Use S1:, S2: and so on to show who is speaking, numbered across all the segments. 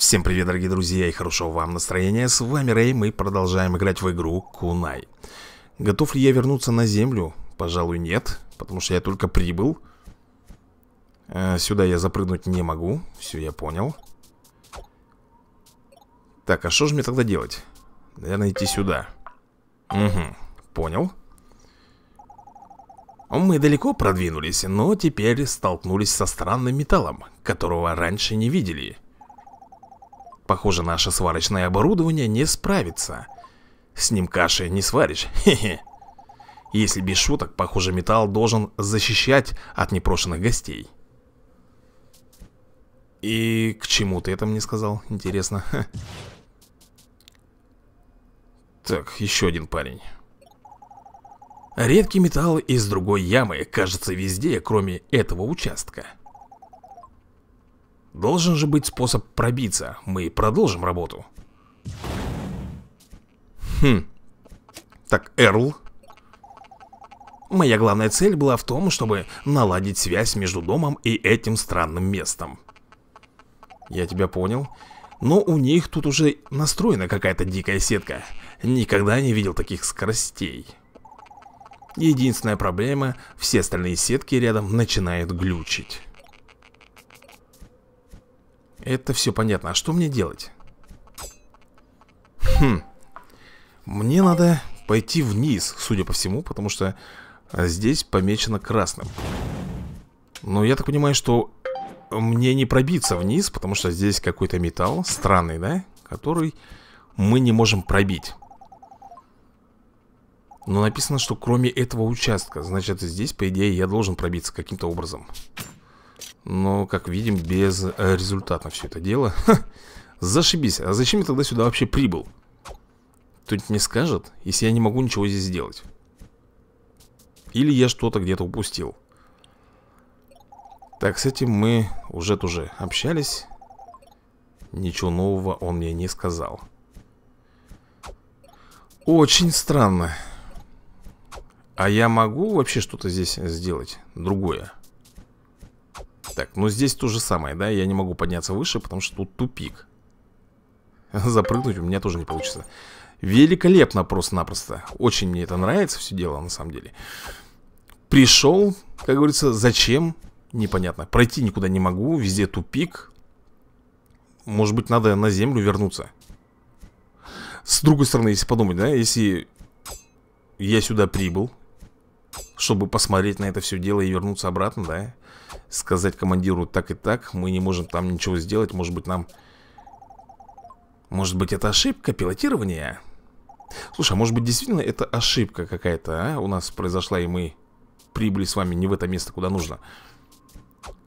S1: Всем привет, дорогие друзья, и хорошего вам настроения. С вами Рэй, мы продолжаем играть в игру Кунай. Готов ли я вернуться на землю? Пожалуй, нет, потому что я только прибыл. Э, сюда я запрыгнуть не могу, все, я понял. Так, а что же мне тогда делать? Наверное, идти сюда. Угу, понял. Мы далеко продвинулись, но теперь столкнулись со странным металлом, которого раньше не видели. Похоже, наше сварочное оборудование не справится. С ним каши не сваришь, хе-хе. Если без шуток, похоже, металл должен защищать от непрошенных гостей. И к чему ты это мне сказал? Интересно. Так, еще один парень. Редкий металл из другой ямы кажется везде, кроме этого участка. Должен же быть способ пробиться. Мы продолжим работу. Хм. Так, Эрл. Моя главная цель была в том, чтобы наладить связь между домом и этим странным местом. Я тебя понял. Но у них тут уже настроена какая-то дикая сетка. Никогда не видел таких скоростей. Единственная проблема, все остальные сетки рядом начинают глючить. Это все понятно. А что мне делать? Хм. Мне надо пойти вниз, судя по всему, потому что здесь помечено красным. Но я так понимаю, что мне не пробиться вниз, потому что здесь какой-то металл странный, да? Который мы не можем пробить. Но написано, что кроме этого участка Значит, здесь, по идее, я должен пробиться каким-то образом Но, как видим, без э, результата все это дело Ха, Зашибись, а зачем я тогда сюда вообще прибыл? Кто-нибудь мне скажет, если я не могу ничего здесь сделать Или я что-то где-то упустил Так, с этим мы уже тоже общались Ничего нового он мне не сказал Очень странно а я могу вообще что-то здесь сделать? Другое. Так, ну здесь то же самое, да? Я не могу подняться выше, потому что тут тупик. Запрыгнуть у меня тоже не получится. Великолепно просто-напросто. Очень мне это нравится все дело, на самом деле. Пришел, как говорится, зачем? Непонятно. Пройти никуда не могу, везде тупик. Может быть, надо на землю вернуться. С другой стороны, если подумать, да, если я сюда прибыл, чтобы посмотреть на это все дело и вернуться обратно, да? Сказать командиру так и так, мы не можем там ничего сделать, может быть нам... Может быть это ошибка пилотирования? Слушай, а может быть действительно это ошибка какая-то, а? У нас произошла и мы прибыли с вами не в это место, куда нужно.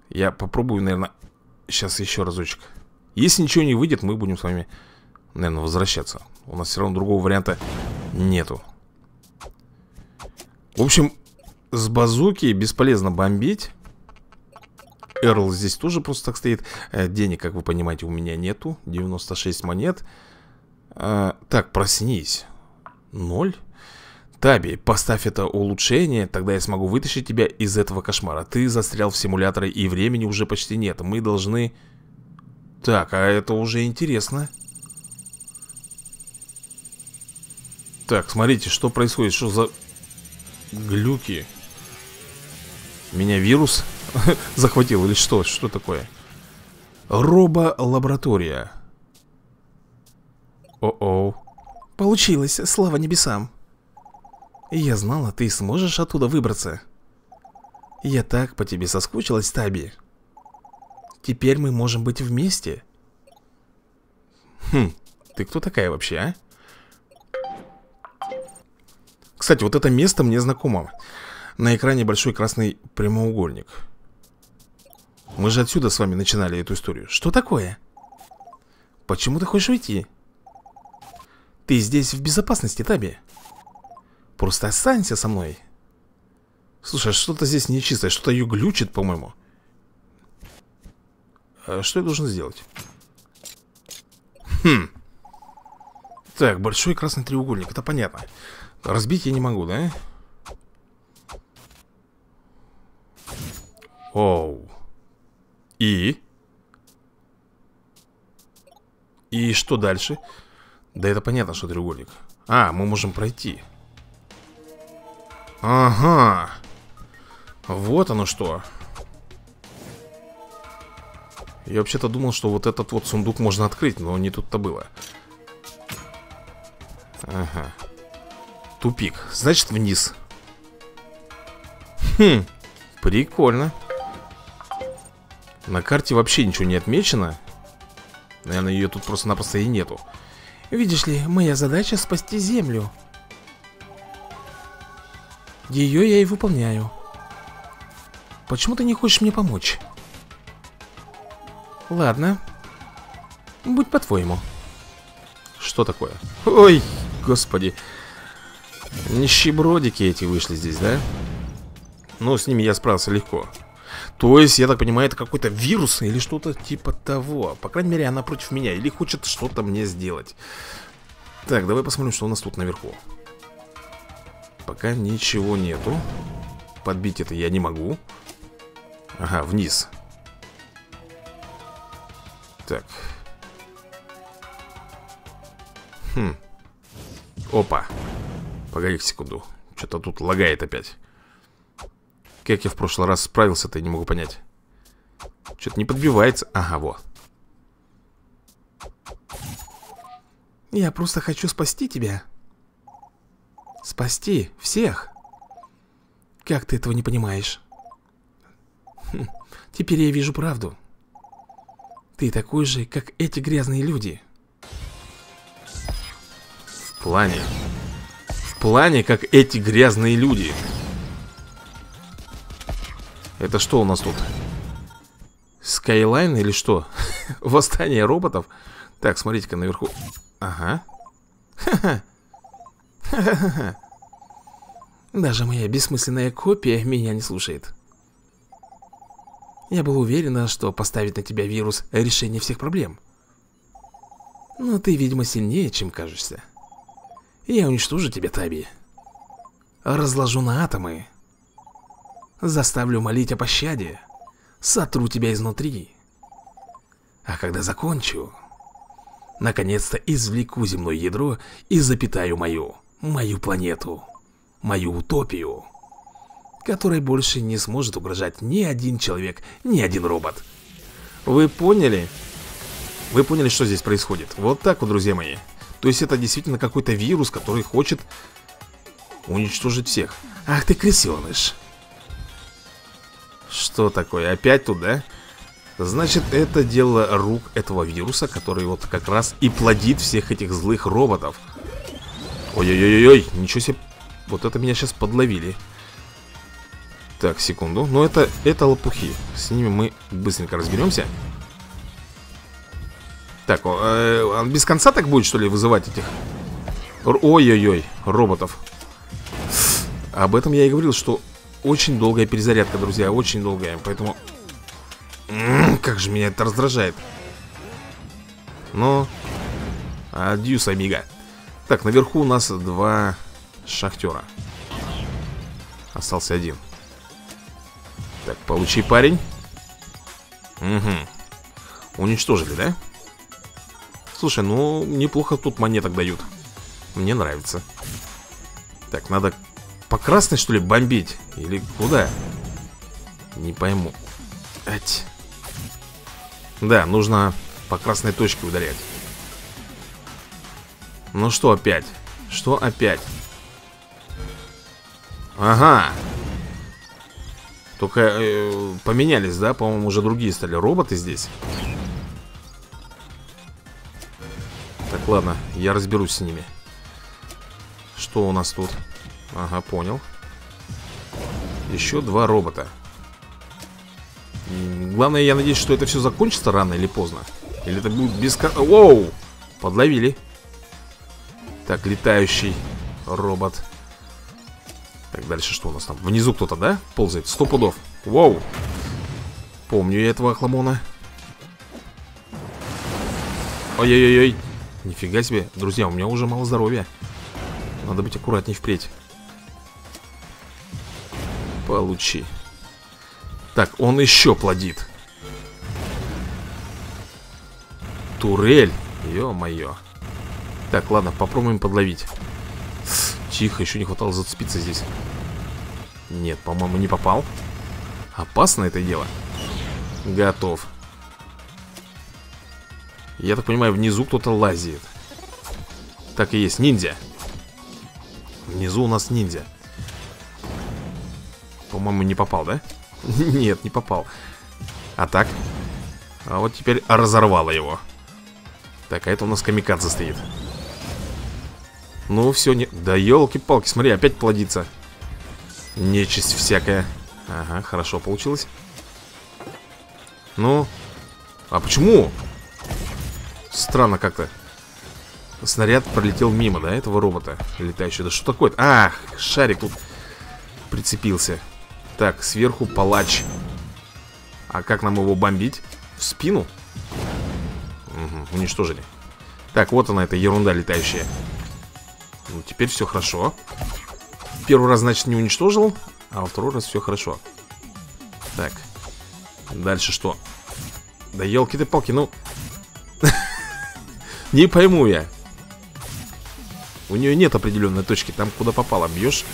S1: Я попробую, наверное, сейчас еще разочек. Если ничего не выйдет, мы будем с вами, наверное, возвращаться. У нас все равно другого варианта нету. В общем, с базуки бесполезно бомбить. Эрл здесь тоже просто так стоит. Э, денег, как вы понимаете, у меня нету. 96 монет. А, так, проснись. Ноль. Таби, поставь это улучшение, тогда я смогу вытащить тебя из этого кошмара. Ты застрял в симуляторе, и времени уже почти нет. Мы должны... Так, а это уже интересно. Так, смотрите, что происходит, что за глюки. Меня вирус захватил или что? Что такое? Робо-лаборатория. О-оу. Получилось, слава небесам. Я знала, ты сможешь оттуда выбраться. Я так по тебе соскучилась, Таби. Теперь мы можем быть вместе. Хм, ты кто такая вообще, а? Кстати, вот это место мне знакомо. На экране большой красный прямоугольник. Мы же отсюда с вами начинали эту историю. Что такое? Почему ты хочешь уйти? Ты здесь в безопасности, Таби. Просто останься со мной. Слушай, а что-то здесь нечистое, что-то ее глючит, по-моему. А что я должен сделать? Хм. Так, большой красный треугольник, это понятно. Разбить я не могу, да? Оу. И? И что дальше? Да это понятно, что треугольник. А, мы можем пройти. Ага. Вот оно что. Я вообще-то думал, что вот этот вот сундук можно открыть Но не тут-то было. Ага. Тупик, значит вниз. Хм, прикольно На карте вообще ничего не отмечено. Наверное, ее тут просто-напросто и нету.
S2: Видишь ли, моя задача спасти землю. Ее я и выполняю. Почему ты не хочешь мне помочь? Ладно. Будь по-твоему.
S1: Что такое? Ой, господи. Нищебродики эти вышли здесь, да? Ну, с ними я справился легко То есть, я так понимаю, это какой-то вирус или что-то типа того. По крайней мере, она против меня Или хочет что-то мне сделать. Так, давай посмотрим, что у нас тут наверху. Пока ничего нету. Подбить это я не могу. Ага, вниз. Так. Хм. Опа. Погоди секунду. Что-то тут лагает опять Как я в прошлый раз справился-то, не могу понять. Что-то не подбивается. Ага, вот
S2: Я просто хочу спасти тебя. Спасти всех. Как ты этого не понимаешь? Хм, теперь я вижу правду. Ты такой же, как эти грязные люди.
S1: В плане. Плане, как эти грязные люди Это что у нас тут? Скайлайн или что? Восстание роботов? Так, смотрите-ка наверху Ага
S2: Даже моя бессмысленная копия меня не слушает Я была уверена, что поставить на тебя вирус решение всех проблем Но ты, видимо, сильнее, чем кажешься я уничтожу тебя, Таби. Разложу на атомы. Заставлю молить о пощаде. Сотру тебя изнутри. А когда закончу, наконец-то извлеку земное ядро и запитаю мою, мою планету, мою утопию, которой больше не сможет угрожать ни один человек, ни один робот.
S1: Вы поняли? Вы поняли, что здесь происходит? Вот так вот, друзья мои. То есть это действительно какой-то вирус, который хочет уничтожить всех.
S2: Ах ты крысеныш.
S1: Что такое? Опять туда? Значит, это дело рук этого вируса, который вот как раз и плодит всех этих злых роботов. Ой-ой-ой-ой, ничего себе. Вот это меня сейчас подловили. Так, секунду. Ну, это, это лопухи. С ними мы быстренько разберемся. Так, э, он без конца так будет, что ли, вызывать этих? Ой-ой-ой, роботов. Об этом я и говорил, что очень долгая перезарядка, друзья, очень долгая. Поэтому... Как же меня это раздражает. Но... Адьюс, амиго. Так, наверху у нас два шахтера. Остался один. Так, получи, парень. Угу. Уничтожили, да? Слушай, ну, неплохо тут монеток дают Мне нравится Так, надо по красной, что ли, бомбить? Или куда? Не пойму Ать. Да, нужно по красной точке ударять Ну что опять? Что опять? Ага Только э, поменялись, да? По-моему, уже другие стали роботы здесь Так, ладно, я разберусь с ними Что у нас тут? Ага, понял Еще два робота Главное, я надеюсь, что это все закончится рано или поздно Или это будет без... Воу! Подловили Так, летающий робот Так, дальше что у нас там? Внизу кто-то, да? Ползает, сто пудов Воу! Помню я этого хламона Ой-ой-ой Нифига себе. Друзья, у меня уже мало здоровья. Надо быть аккуратней впредь. Получи. Так, он еще плодит. Турель. Ё-моё. Так, ладно, попробуем подловить. Тихо, еще не хватало зацепиться здесь. Нет, по-моему, не попал. Опасно это дело. Готов. Я так понимаю, внизу кто-то лазит. Так и есть, ниндзя. Внизу у нас ниндзя. По-моему, не попал, да? Нет, не попал. А так? А вот теперь разорвало его. Так, а это у нас камикадзе стоит. Ну, все, не... Да елки-палки, смотри, опять плодится. Нечисть всякая. Ага, хорошо получилось. Ну, а почему? Странно как-то. Снаряд пролетел мимо, да, этого робота летающего. Да что такое-то? Ах, шарик тут прицепился. Так, сверху палач. А как нам его бомбить? В спину? Угу, уничтожили. Так, вот она, эта ерунда летающая. Ну, теперь все хорошо. Первый раз, значит, не уничтожил, а во второй раз все хорошо. Так. Дальше что? Да елки ты палки, ну... Не пойму я. У нее нет определенной точки. Там, куда попало, бьешь.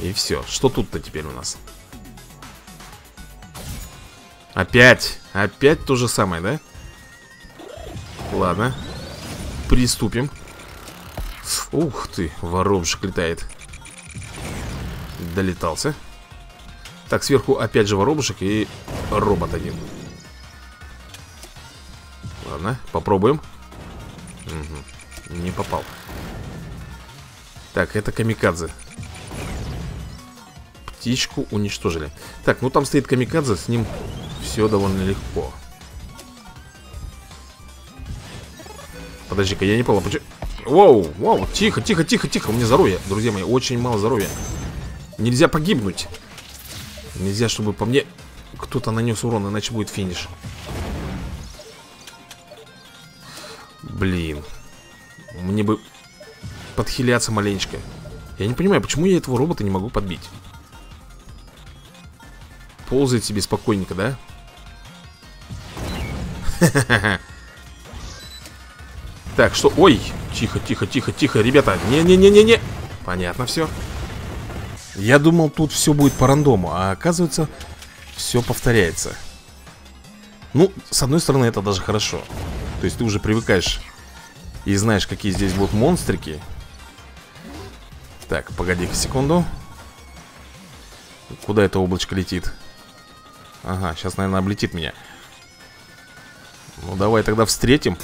S1: И все. Что тут-то теперь у нас? Опять. Опять то же самое, да? Ладно. Приступим. Ух ты, воробушек летает. Долетался. Так, сверху опять же воробушек и робот один. Ладно, попробуем. Угу. Не попал. Так, это камикадзе. Птичку уничтожили. Так, ну там стоит камикадзе, с ним все довольно легко. Подожди-ка, я не понял, почему... Воу, воу, тихо, тихо, тихо, тихо У меня здоровья, друзья мои, очень мало здоровья. Нельзя погибнуть. Нельзя, чтобы по мне кто-то нанес урон, иначе будет финиш. Блин Мне бы подхиляться маленечко. Я не понимаю, почему я этого робота не могу подбить? Ползает себе спокойненько, да? Так, что... Ой, тихо, тихо, тихо, тихо, ребята! Не-не-не-не-не! Понятно все Я думал, тут все будет по рандому А оказывается, все повторяется. Ну, с одной стороны, это даже хорошо. То есть ты уже привыкаешь И знаешь, какие здесь будут монстрики. Так, погоди-ка секунду. Куда это облачко летит? Ага, сейчас, наверное, облетит меня Ну, давай тогда встретим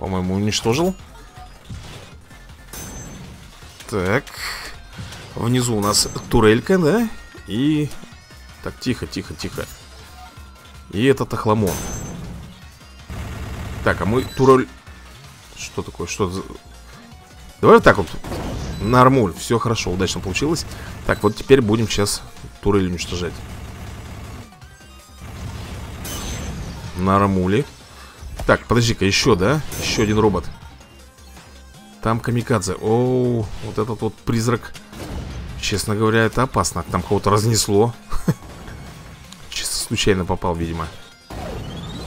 S1: по-моему, уничтожил. Так. Внизу у нас турелька, да? И... Так, тихо, тихо, тихо. И этот охламон. Так, а мы турель... Что такое? Что за... Давай вот так вот. Нормуль. Все хорошо, удачно получилось. Так, вот теперь будем сейчас турель уничтожать. Нормули. Так, подожди-ка, еще, да? Еще один робот. Там камикадзе. Оу, вот этот вот призрак. Честно говоря, это опасно. Там кого-то разнесло. Чисто случайно попал, видимо.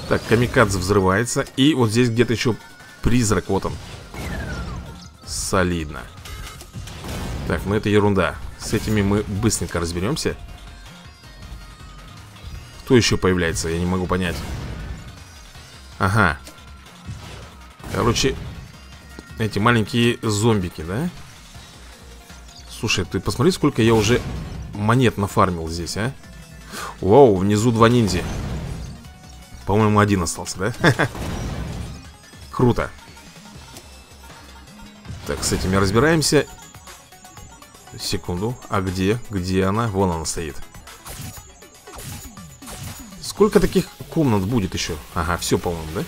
S1: Так, камикадзе взрывается. И вот здесь где-то еще призрак, вот он. Солидно. Так, ну это ерунда. С этими мы быстренько разберемся. Кто еще появляется, я не могу понять Ага. Короче, эти маленькие зомбики, да? Слушай, ты посмотри, сколько я уже монет нафармил здесь, а? Вау, внизу два ниндзя. По-моему, один остался, да? Круто. Так, с этими разбираемся. Секунду. А где? Где она? Вон она стоит. Сколько таких комнат будет еще? Ага, все, по-моему, да?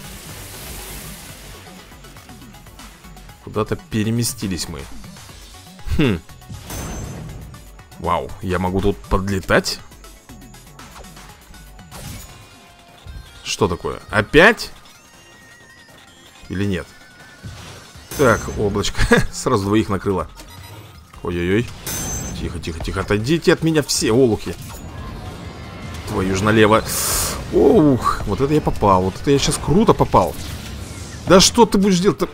S1: Куда-то переместились мы Хм Вау, я могу тут подлетать? Что такое? Опять? Или нет? Так, облачко Сразу двоих накрыло Ой-ой-ой Тихо, тихо, тихо Отойдите от меня все олухи Твою ж налево Ух, вот это я попал Вот это я сейчас круто попал Да что ты будешь делать-то?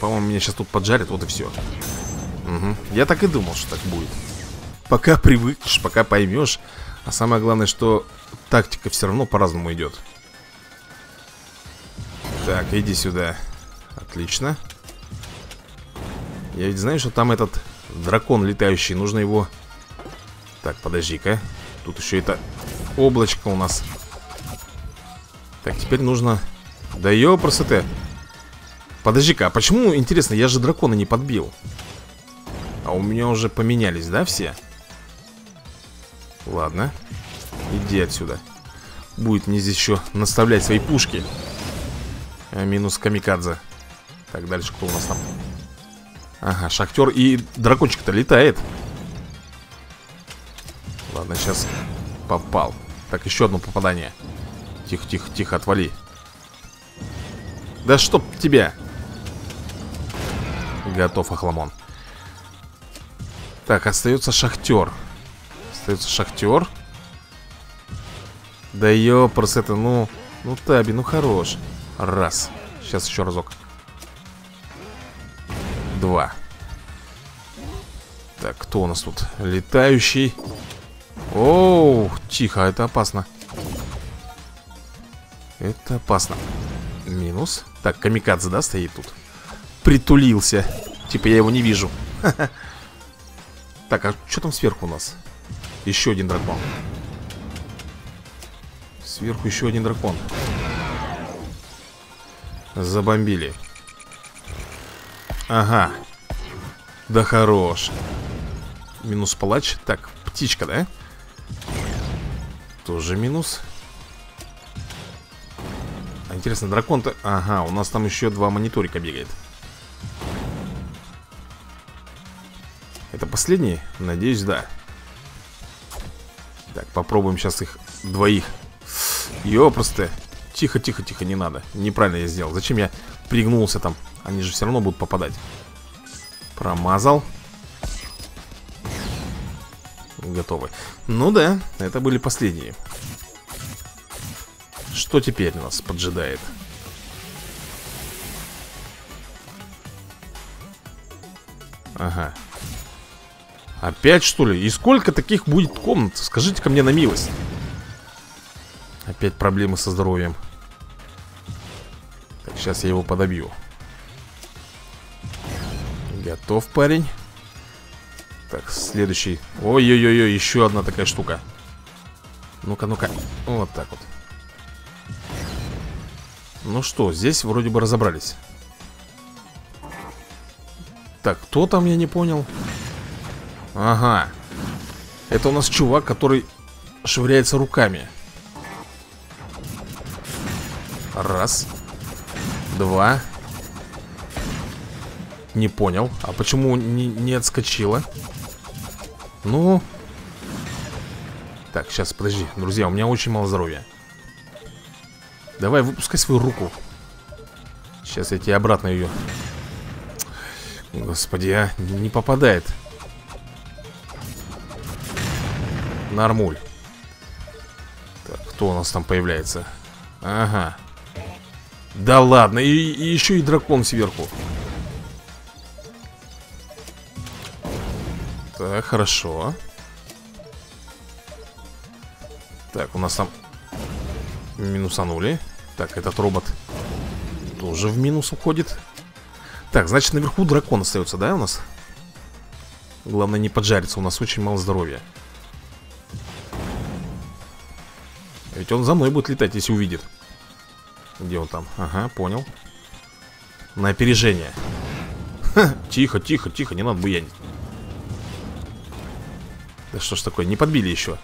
S1: По-моему, меня сейчас тут поджарят, вот и все. Угу. Я так и думал, что так будет. Пока привыкнешь, пока поймешь. А самое главное, что тактика все равно по-разному идет. Так, иди сюда. Отлично. Я ведь знаю, что там этот дракон летающий. Нужно его... Так, подожди-ка. Тут еще это облачко у нас. Так, теперь нужно... Да ёпросы ты. Подожди-ка, а почему, интересно, я же дракона не подбил? А у меня уже поменялись, да, все? Ладно. Иди отсюда. Будет мне здесь еще наставлять свои пушки. А, минус камикадзе. Так, дальше кто у нас там? Ага, шахтер и дракончик-то летает. Ладно, сейчас попал. Так, еще одно попадание. Тихо, тихо, тихо, отвали. Да чтоб тебя! Готов, Ахламон. Так, остается шахтер. Остается шахтер. Да ёпрс, это, ну... Ну, Таби, ну хорош. Раз. Сейчас еще разок. Два. Так, кто у нас тут? Летающий. Оу, тихо, это опасно. Это опасно. Минус. Так, камикадзе, да, стоит тут? Притулился. Типа я его не вижу. Так, а что там сверху у нас? Еще один дракон. Сверху еще один дракон. Забомбили. Ага. Да хорош. Минус палач. Так, птичка, да? Тоже минус. А интересно, дракон-то... Ага, у нас там еще два мониторика бегает. Это последний? Надеюсь, да. Так, попробуем сейчас их двоих. Ёпросты. Тихо, тихо, тихо, не надо. Неправильно я сделал. Зачем я пригнулся там? Они же все равно будут попадать. Промазал. Готовы. Ну да, это были последние. Что теперь нас поджидает? Ага. Опять что ли? И сколько таких будет комнат? Скажите ко мне на милость. Опять проблемы со здоровьем. Так, сейчас я его подобью. Готов, парень. Так, следующий. Ой-ой-ой, еще одна такая штука. Ну-ка, ну-ка. Вот так вот. Ну что, здесь вроде бы разобрались. Так, кто там, я не понял. Ага. Это у нас чувак, который швыряется руками. Раз. Два. Не понял. А почему не, не отскочила? Ну... Так, сейчас, подожди. Друзья, у меня очень мало здоровья. Давай, выпускай свою руку. Сейчас я тебе обратно ее... Господи, а, не попадает. Нормуль. Так, кто у нас там появляется? Ага. Да ладно, и, и еще и дракон сверху. Хорошо. Так, у нас там минусанули. Так, этот робот тоже в минус уходит. Так, значит, наверху дракон остается, да, у нас? Главное не поджариться, у нас очень мало здоровья. Ведь он за мной будет летать, если увидит. Где он там? Ага, понял. На опережение. Ха, тихо, тихо, тихо, не надо буянить. Да что ж такое, не подбили еще.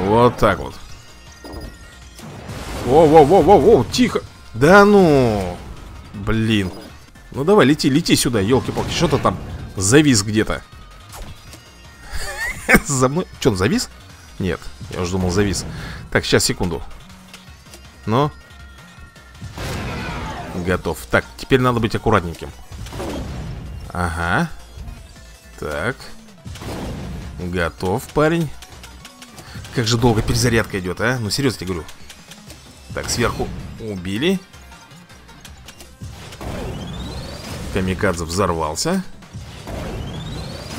S1: Вот так вот. Воу-воу-воу-воу-воу, тихо. Да ну. Блин. Ну давай, лети, лети сюда, елки-палки. Что-то там завис где-то. За мной. Че, он завис? Нет, я уже думал завис. Так, сейчас, секунду. Ну. Готов. Так, теперь надо быть аккуратненьким. Ага. Так. Готов, парень. Как же долго перезарядка идет, а? Ну, серьезно тебе говорю. Так, сверху убили Камикадзе взорвался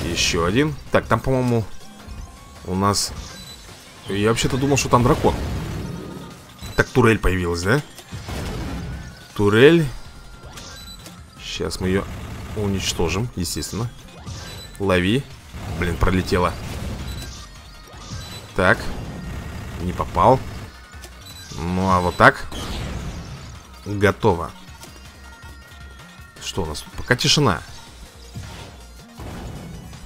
S1: Еще один Так, там, по-моему, у нас... Я вообще-то думал, что там дракон Так, турель появилась, да? Турель Сейчас мы ее уничтожим, естественно Лови Блин, пролетела Так. Не попал. Ну, а вот так. Готово. Что у нас? Пока тишина.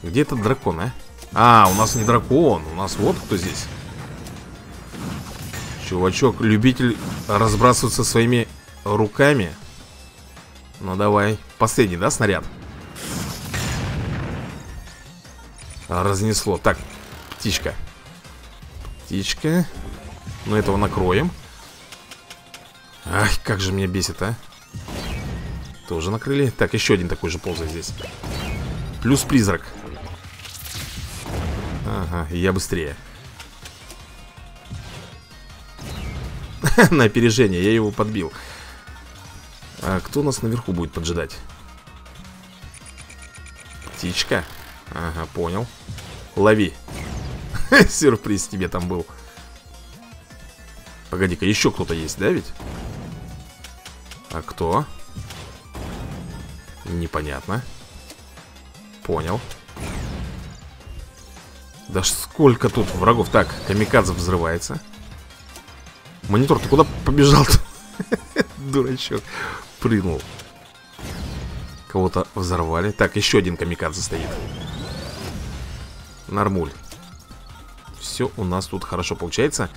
S1: Где этот дракон, а? А, у нас не дракон. У нас вот кто здесь. Чувачок, любитель разбрасываться своими руками. Ну давай. Последний, да, снаряд? Разнесло. Так, птичка. Птичка. Ну этого накроем. Ах, как же меня бесит, а. Тоже накрыли. Так, еще один такой же ползает здесь. Плюс призрак. Ага, я быстрее. На опережение, я его подбил. А кто нас наверху будет поджидать? Птичка Ага, понял. Лови. Сюрприз тебе там был. Погоди-ка, еще кто-то есть, да ведь? А кто? Непонятно. Понял. Да сколько тут врагов. Так, камикадзе взрывается. Монитор, ты куда побежал-то? Дурачок. Прыгнул. Кого-то взорвали. Так, еще один камикадзе стоит Нормуль. Все у нас тут хорошо получается.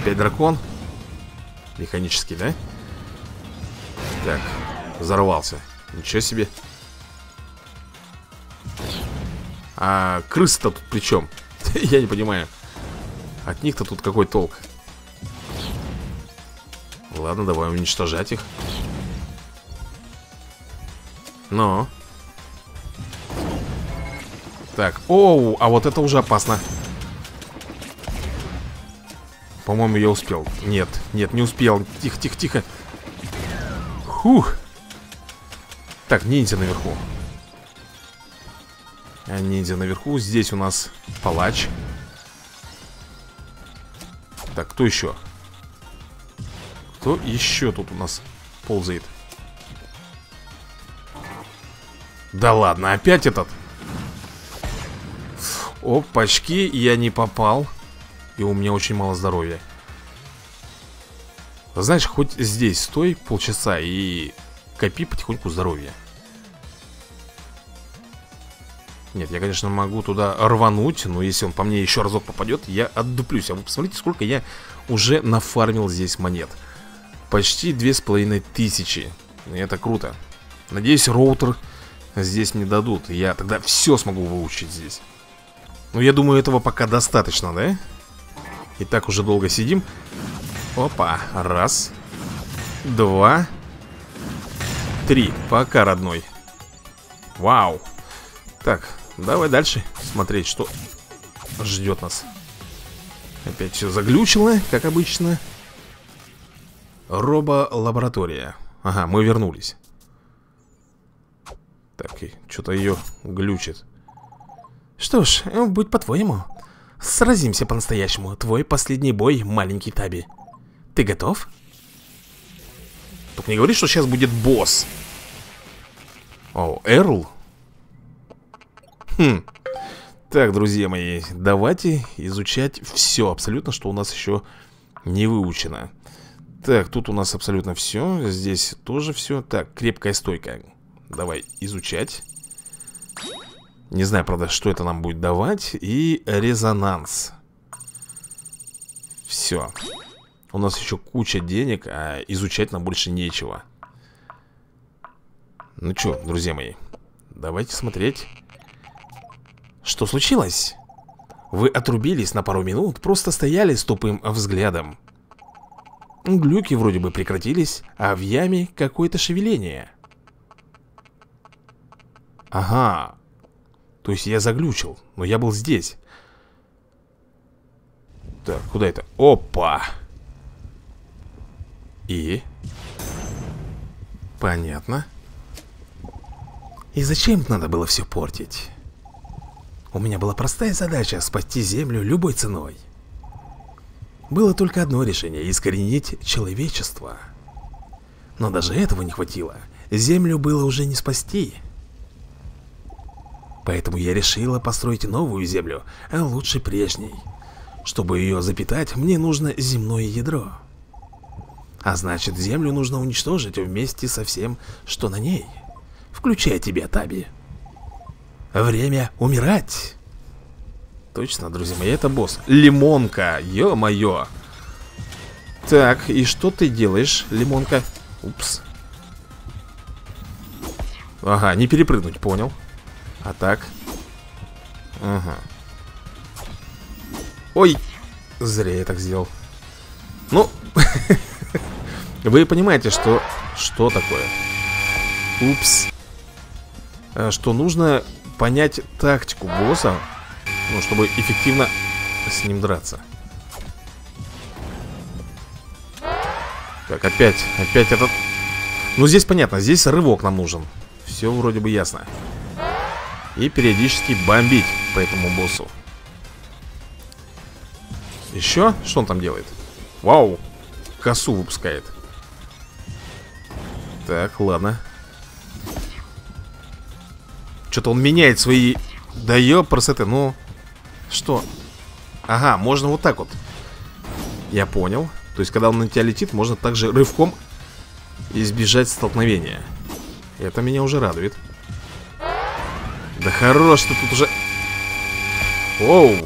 S1: Опять дракон. Механический, да? Так, взорвался. Ничего себе. А крысы-то тут при чем? Я не понимаю. От них-то тут какой толк? Ладно, давай уничтожать их. Но так, оу, а вот это уже опасно. По-моему, я успел. Нет, нет, не успел. Тихо, тихо, тихо. Хух Так, ниндзя наверху. А ниндзя наверху. Здесь у нас палач. Так, кто еще? Кто еще тут у нас ползает? Да ладно, опять этот Опачки, я не попал И у меня очень мало здоровья Знаешь, хоть здесь стой полчаса и копи потихоньку здоровье. Нет, я, конечно, могу туда рвануть Но если он по мне еще разок попадет, я отдуплюсь. А вы посмотрите, сколько я уже нафармил здесь монет. Почти две с половиной тысячи. Это круто. Надеюсь, роутер здесь мне дадут. Я тогда все смогу выучить здесь ну, я думаю, этого пока достаточно, да? И так уже долго сидим. Опа, раз Два Три, пока, родной. Вау. Так, давай дальше смотреть, что ждет нас. Опять все заглючило, как обычно. Робо-лаборатория. Ага, мы вернулись. Так, и что-то ее глючит
S2: что ж, э, будь по-твоему. Сразимся по-настоящему. Твой последний бой, маленький Таби. Ты готов?
S1: Только не говори, что сейчас будет босс. О, Эрл? Хм. Так, друзья мои, давайте изучать все абсолютно, что у нас еще не выучено. Так, тут у нас абсолютно все. Здесь тоже все. Так, крепкая стойка. Давай изучать. Не знаю, правда, что это нам будет давать. И резонанс. Все У нас еще куча денег, а изучать нам больше нечего. Ну что, друзья мои Давайте смотреть. Что случилось? Вы отрубились на пару минут, просто стояли с тупым взглядом. Глюки вроде бы прекратились, а в яме какое-то шевеление. Ага, то есть я заглючил, но я был здесь Так, куда это? Опа! И? Понятно.
S2: И зачем надо было все портить? У меня была простая задача спасти Землю любой ценой. Было только одно решение – искоренить человечество. Но даже этого не хватило. Землю было уже не спасти. Поэтому я решила построить новую Землю, а лучше прежней. Чтобы ее запитать, мне нужно земное ядро. А значит, Землю нужно уничтожить вместе со всем, что на ней. Включая тебя, Таби. Время умирать.
S1: Точно, друзья мои, это босс. Лимонка, ё-моё. Так, и что ты делаешь, Лимонка? Упс. Ага, не перепрыгнуть, понял. А так? Ага. Ой, зря я так сделал. Ну, вы понимаете, что... Что такое? Упс. Э, что нужно понять тактику босса, ну, чтобы эффективно с ним драться. Так, опять, опять этот... Ну, здесь понятно, здесь рывок нам нужен. Все вроде бы ясно. И периодически бомбить по этому боссу. Еще? Что он там делает? Вау! Косу выпускает. Так, ладно. Что-то он меняет свои... Да ёпрсеты, ну... Что? Ага, можно вот так вот. Я понял. То есть, когда он на тебя летит, можно также рывком избежать столкновения. Это меня уже радует. Да хорош ты тут уже... Оу!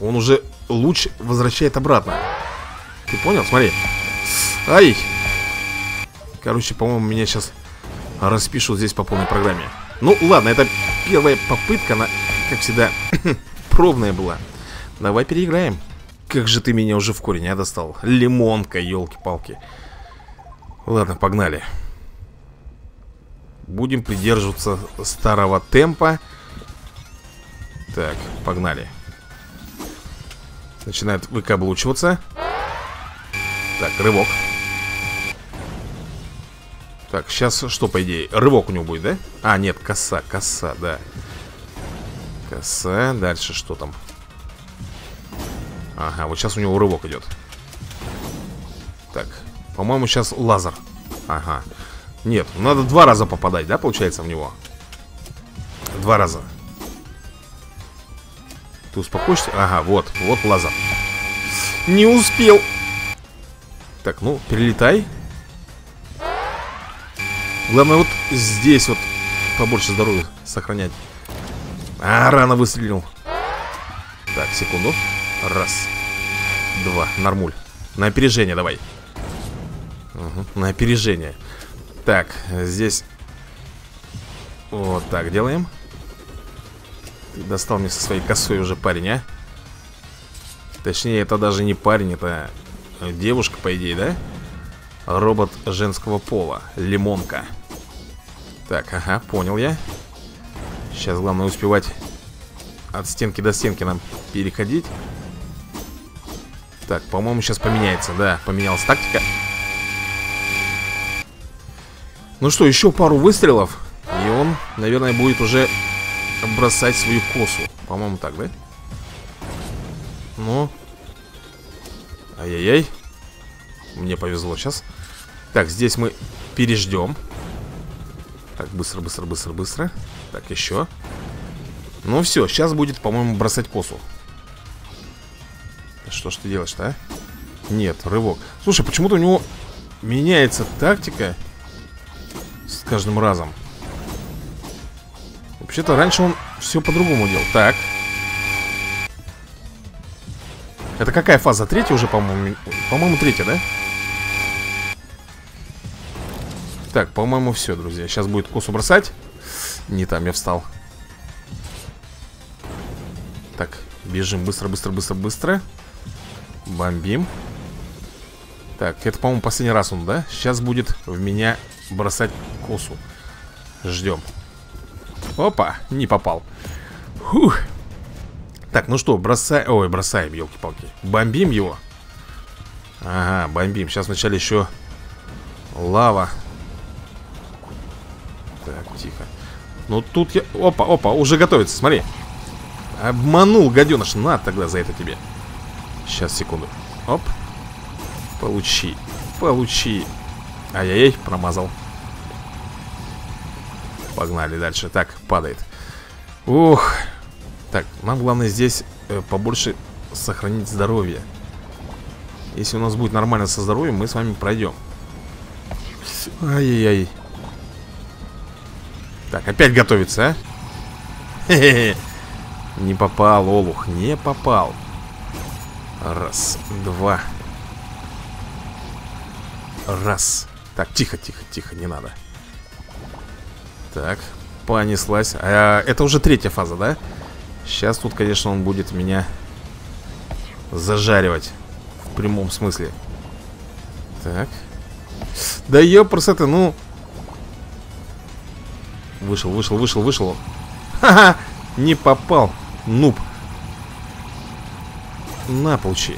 S1: Он уже луч возвращает обратно. Ты понял? Смотри. Ай! Короче, по-моему, меня сейчас распишут здесь по полной программе. Ну, ладно, это первая попытка, она, как всегда, пробная была. Давай переиграем. Как же ты меня уже в корень, а, достал? Лимонка, елки-палки. Ладно, погнали. Будем придерживаться старого темпа. Так, погнали. Начинает выкаблучиваться. Так, рывок. Так, сейчас что, по идее? Рывок у него будет, да? А, нет, коса, коса, да. Коса. Дальше что там? Ага, вот сейчас у него рывок идет. Так, по-моему, сейчас лазер. Ага. Нет, надо два раза попадать, да, получается, в него? Два раза. Ты успокоишься? Ага, вот, вот лазер. Не успел. Так, ну, перелетай. Главное вот здесь вот побольше здоровья сохранять. А, рано выстрелил. Так, секунду. Раз. Два. Нормуль. На опережение давай. Угу, на опережение. Так, здесь... Вот так делаем. Ты достал мне со своей косой уже парень, а? Точнее, это даже не парень, это девушка, по идее, да? Робот женского пола. Лимонка. Так, ага, понял я Сейчас главное успевать От стенки до стенки нам переходить Так, по-моему, сейчас поменяется Да, поменялась тактика Ну что, еще пару выстрелов И он, наверное, будет уже Бросать свою косу. По-моему, так, да? Ну. Ай-яй-яй. Мне повезло сейчас. Так, здесь мы переждем. Так, быстро, быстро, быстро, быстро. Так, еще. Ну все, сейчас будет, по-моему, бросать косу. Что ж ты делаешь-то, а? Нет, рывок. Слушай, почему-то у него меняется тактика каждым разом. Вообще-то раньше он все по-другому делал. Так. Это какая фаза? Третья уже, по-моему По-моему, третья, да? Так, по-моему, все, друзья. Сейчас будет косу бросать. Не там я встал. Так, бежим быстро, быстро, быстро, быстро. Бомбим. Так, это, по-моему, последний раз он, да? Сейчас будет в меня бросать косу Ждем Опа, не попал Фух Так, ну что, бросаем Ой, бросаем, елки-палки Бомбим его Ага, бомбим. Сейчас вначале еще лава. Так, тихо. Ну тут я... Опа, опа, уже готовится, смотри. Обманул, гаденыш. На тогда за это тебе. Сейчас, секунду. Оп. Получи. Получи. Ай-яй-яй, промазал. Погнали дальше. Так, падает. Ух. Так, нам главное здесь э, побольше сохранить здоровье. Если у нас будет нормально со здоровьем, мы с вами пройдем. Ай-яй-яй. Так, опять готовится, а? Хе-хе-хе. Не попал, Олух, не попал. Раз, два. Раз. Так, тихо, тихо, тихо, не надо. Так, понеслась. А, это уже третья фаза, да? Сейчас тут, конечно, он будет меня зажаривать. В прямом смысле. Так. Да ёпрс это, ну... Вышел, вышел, вышел, вышел. Ха-ха! Не попал. Нуб. На, получи.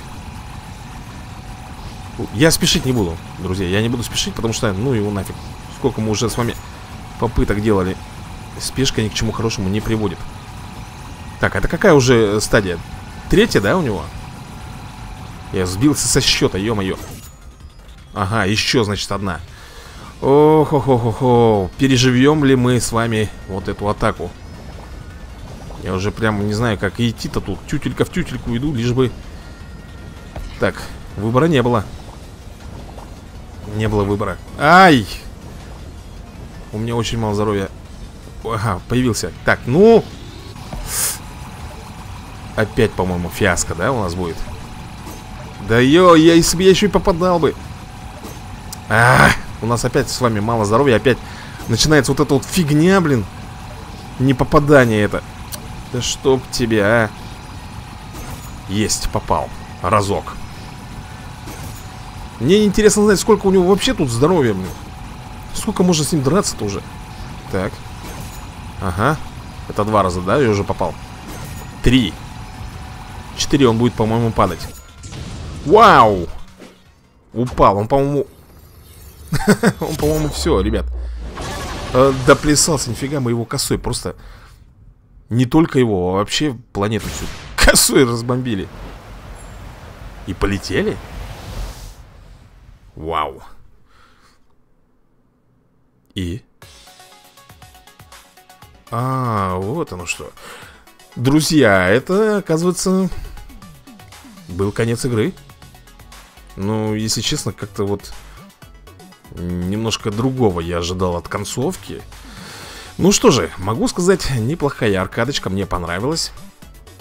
S1: Я спешить не буду, друзья. Я не буду спешить, потому что, ну его нафиг. Сколько мы уже с вами попыток делали. Спешка ни к чему хорошему не приводит. Так, это какая уже стадия? Третья, да, у него? Я сбился со счета, ё-моё. Ага, еще, значит, одна. ох ох ох ох Переживем ли мы с вами вот эту атаку? Я уже прям не знаю, как идти-то тут. Тютелька в тютельку иду, лишь бы... Так, выбора не было. Не было выбора. Ай! У меня очень мало здоровья. Ага, появился. Так, ну... Опять, по-моему, фиаско, да, у нас будет? Да ё, я, если бы я еще и попадал бы. А, у нас опять с вами мало здоровья. Опять начинается вот эта вот фигня, блин. Не попадание это. Да чтоб тебя, а. Есть, попал. Разок. Мне интересно знать, сколько у него вообще тут здоровья, блин. Сколько можно с ним драться-то уже? Так. Ага. Это два раза, да? Я уже попал. Три. Четыре он будет, по-моему, падать. Вау! Упал. Он, по-моему... он, по-моему, все, ребят. Э, доплясался, нифига мы его косой. Просто не только его, а вообще планету всю косой разбомбили. И полетели? Вау. И? А, вот оно что. Друзья, это, оказывается, был конец игры. Ну, если честно, как-то вот немножко другого я ожидал от концовки. Ну что же, могу сказать, неплохая аркадочка, мне понравилась.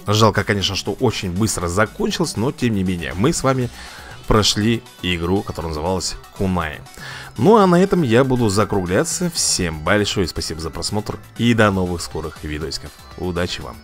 S1: Жалко, конечно, что очень быстро закончилось, но тем не менее, мы с вами прошли игру, которая называлась Кунай. Ну а на этом я буду закругляться. Всем большое спасибо за просмотр и до новых скорых видосиков. Удачи вам!